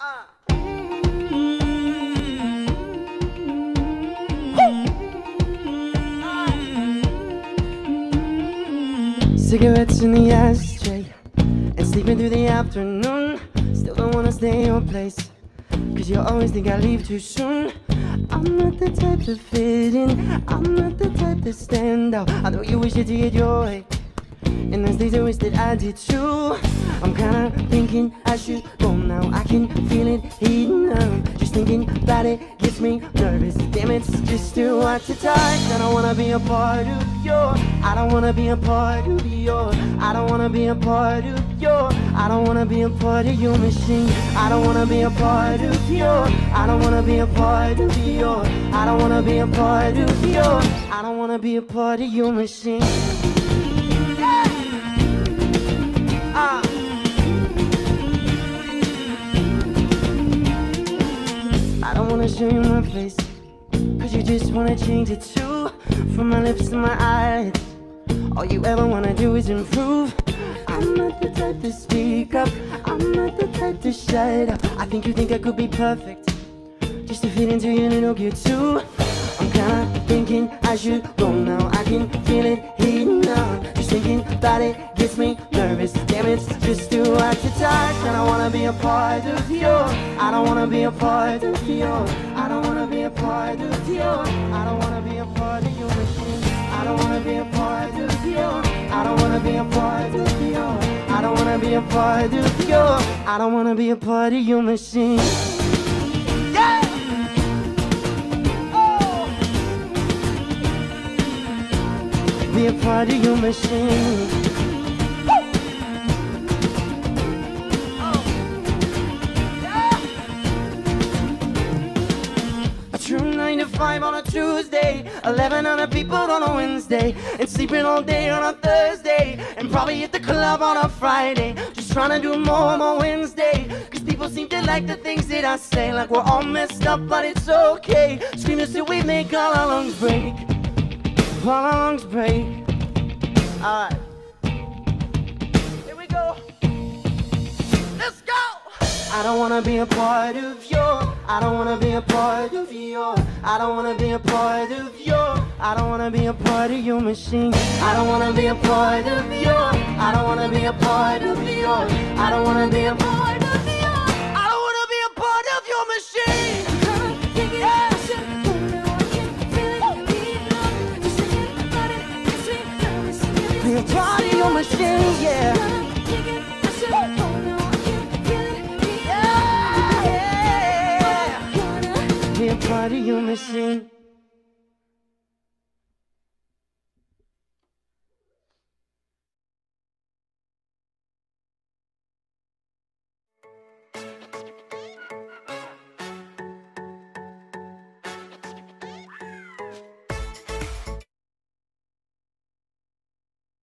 Uh. Cigarettes in the ashtray And sleeping through the afternoon. Still don't wanna stay in your place Cause you always think I leave too soon. I'm not the type to fit in. I'm not the type to stand out. I know you wish you get your way And there's I wish that I did too. I'm kinda thinking I should go now. I can feel it heating up. Just thinking about it gets me nervous. Damn it's just too hot to touch. I don't wanna be a part of your I don't wanna be a part of your I don't wanna be a part of your I don't wanna be a part of your machine. I don't wanna be a part of your I don't wanna be a part of your I don't wanna be a part of your I don't wanna be a part of your machine I don't wanna show you my face Cause you just wanna change it too. From my lips to my eyes All you ever wanna do is improve. I'm not the type to speak up I'm not the type to shut up. I think you think I could be perfect Just to fit into your little gear too. I'm kinda thinking I should go now I can feel it up Just thinking about it gets me nervous. Damn it's just too hard to touch I don't wanna be a part of your I don't wanna be a part of your I don't wanna be a part of your I don't wanna be a part of your machine. I don't wanna be a part of your I don't wanna be a part of your I don't wanna be a part of your I don't wanna be a part of your machine a part of your machine A true 9 to 5 on a Tuesday 11 on a people on a Wednesday And sleeping all day on a Thursday And probably at the club on a Friday. Just trying to do more on a Wednesday Cause people seem to like the things that I say. Like we're all messed up but it's okay. Scream till we make all our lungs break lungs break. Alright. Here we go. Let's go! I don't wanna be a part of your I don't wanna be a part of your I don't wanna be a part of your I don't wanna be a part of your machine. I don't wanna be a part of your I don't wanna be a part of your I don't wanna be a part of a your machine, yeah. Yeah, yeah. Be a part of your machine